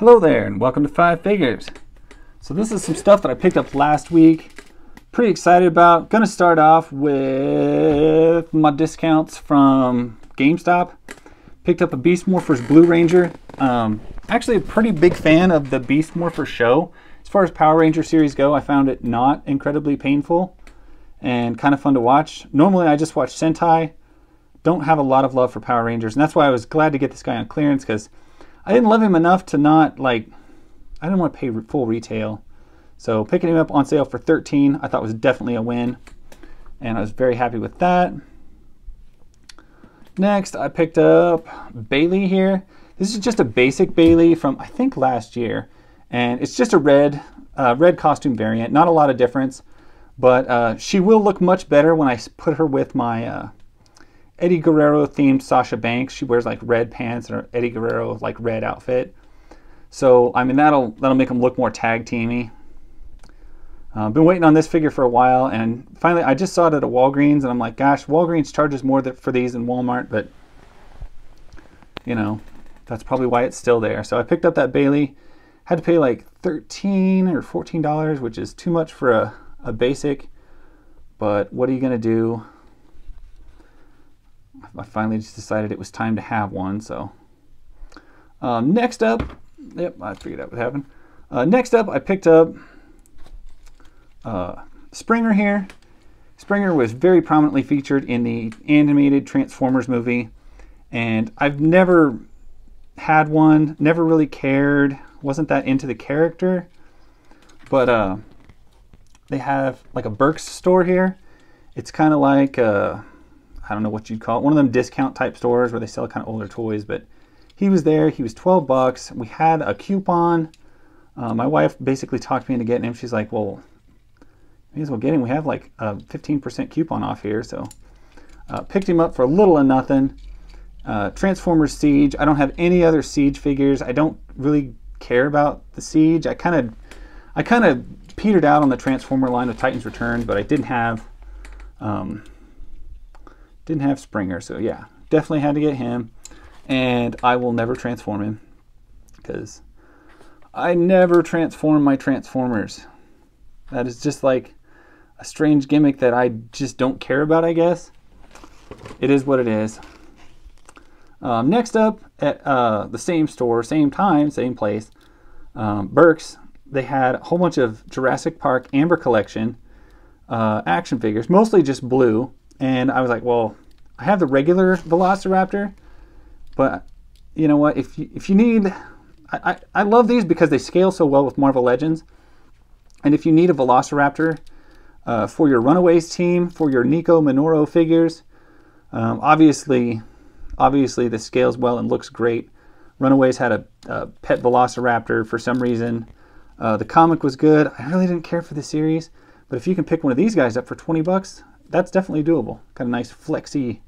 Hello there, and welcome to Five Figures. So this is some stuff that I picked up last week. Pretty excited about. Gonna start off with my discounts from GameStop. Picked up a Beast Morphers Blue Ranger. Um, actually, a pretty big fan of the Beast Morpher show. As far as Power Ranger series go, I found it not incredibly painful and kind of fun to watch. Normally, I just watch Sentai. Don't have a lot of love for Power Rangers, and that's why I was glad to get this guy on clearance because I didn't love him enough to not like. I didn't want to pay full retail, so picking him up on sale for 13, I thought was definitely a win, and I was very happy with that. Next, I picked up Bayley here. This is just a basic Bayley from I think last year, and it's just a red, uh, red costume variant. Not a lot of difference, but uh, she will look much better when I put her with my uh, Eddie Guerrero themed Sasha Banks. She wears like red pants and her Eddie Guerrero like red outfit. So I mean that'll that'll make them look more tag teamy. Uh, been waiting on this figure for a while, and finally I just saw it at a Walgreens, and I'm like, gosh, Walgreens charges more for these than Walmart, but you know, that's probably why it's still there. So I picked up that Bayley. Had to pay like 13 or 14 dollars, which is too much for a, a basic. But what are you gonna do? I finally just decided it was time to have one. So um, next up, yep, I figured that would happen. Uh, next up, I picked up uh, Springer here. Springer was very prominently featured in the animated Transformers movie, and I've never had one, never really cared, wasn't that into the character, but uh, they have like a Burkes store here. It's kind of like uh, I don't know what you'd call it, one of them discount type stores where they sell kind of older toys. But he was there. He was 12 bucks. We had a coupon. Uh, my wife basically talked me into getting him. She's like, well, may as well get him. We have like a 15% coupon off here. So uh, picked him up for a little or nothing. Uh, Transformers Siege. I don't have any other Siege figures. I don't really care about the Siege. I kind of, I kind of petered out on the Transformer line with Titans Return, but I didn't have. Um, didn't have Springer, so yeah, definitely had to get him. And I will never transform him because I never transform my Transformers. That is just like a strange gimmick that I just don't care about, I guess. It is what it is. Um, next up, at uh, the same store, same time, same place, um, Burkes, they had a whole bunch of Jurassic Park Amber Collection uh, action figures, mostly just blue. And I was like, well, I have the regular Velociraptor, but you know what? If you, if you need, I, I, I love these because they scale so well with Marvel Legends. And if you need a Velociraptor uh, for your Runaways team, for your Nico Minoru figures, um, obviously, obviously this scales well and looks great. Runaways had a, a pet Velociraptor for some reason. Uh, the comic was good. I really didn't care for the series, but if you can pick one of these guys up for 20 bucks, that's definitely doable. Got a nice flexy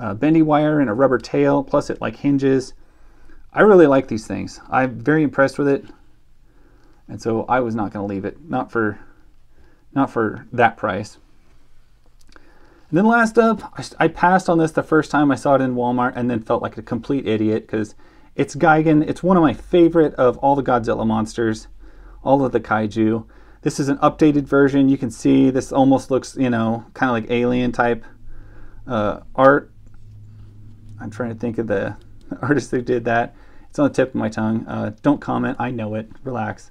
uh, bendy wire and a rubber tail, plus it like hinges. I really like these things. I'm very impressed with it. And so I was not going to leave it, not for, not for that price. And then last up, I, I, passed on this the first time I saw it in Walmart and then felt like a complete idiot because it's Gigan. It's one of my favorite of all the Godzilla monsters, all of the kaiju. This is an updated version. You can see this almost looks, you know, kind of like alien type uh, art. I'm trying to think of the artist who did that. It's on the tip of my tongue. Uh, don't comment. I know it. Relax.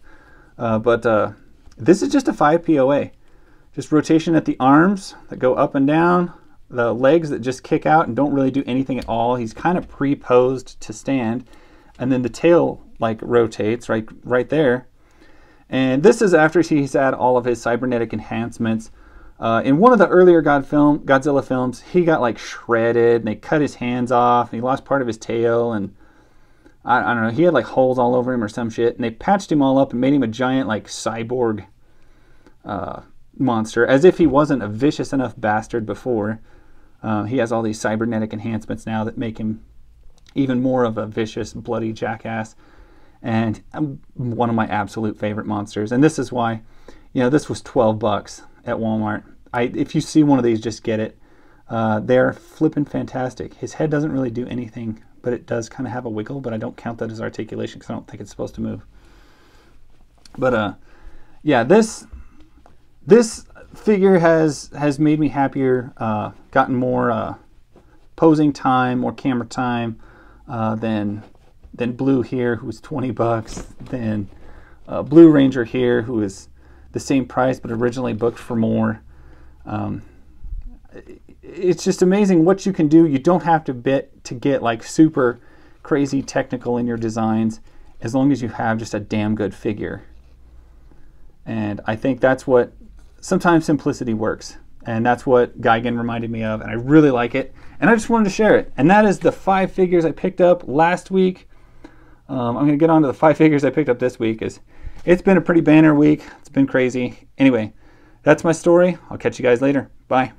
Uh, but uh, this is just a 5 POA. Just rotation at the arms that go up and down, the legs that just kick out and don't really do anything at all. He's kind of pre-posed to stand, and then the tail like rotates right right there. And this is after he's had all of his cybernetic enhancements. Uh, in one of the earlier God film, Godzilla films, he got like shredded and they cut his hands off and he lost part of his tail and I, I, don't know, he had like holes all over him or some shit. And they patched him all up and made him a giant like cyborg uh, monster as if he wasn't a vicious enough bastard before. Uh, he has all these cybernetic enhancements now that make him even more of a vicious, bloody jackass and one of my absolute favorite monsters. And this is why, you know, this was 12 bucks at Walmart. I, if you see one of these, just get it. Uh, they're flipping fantastic. His head doesn't really do anything but it does kind of have a wiggle, but I don't count that as articulation because I don't think it's supposed to move. But uh, yeah, this this figure has has made me happier, uh, gotten more uh, posing time, more camera time uh, than than Blue here, who's 20 bucks, than uh, Blue Ranger here, who is the same price but originally booked for more. Um, it's just amazing what you can do. You don't have to bit to get like super crazy technical in your designs as long as you have just a damn good figure. And I think that's what sometimes simplicity works. And that's what Gigan reminded me of, and I really like it. And I just wanted to share it. And that is the five figures I picked up last week. Um, I'm going to get on to the five figures I picked up this week. Is It's been a pretty banner week. It's been crazy. Anyway, that's my story. I'll catch you guys later. Bye.